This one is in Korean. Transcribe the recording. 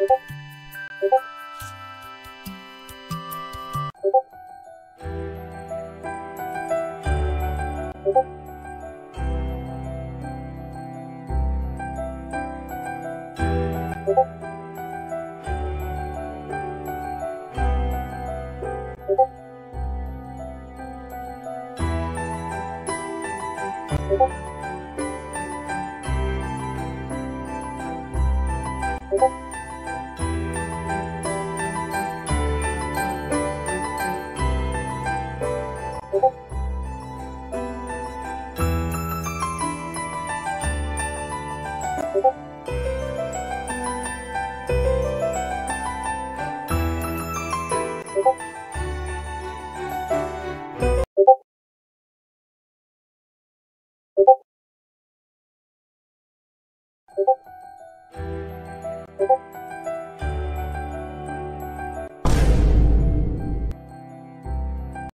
you 고고 Música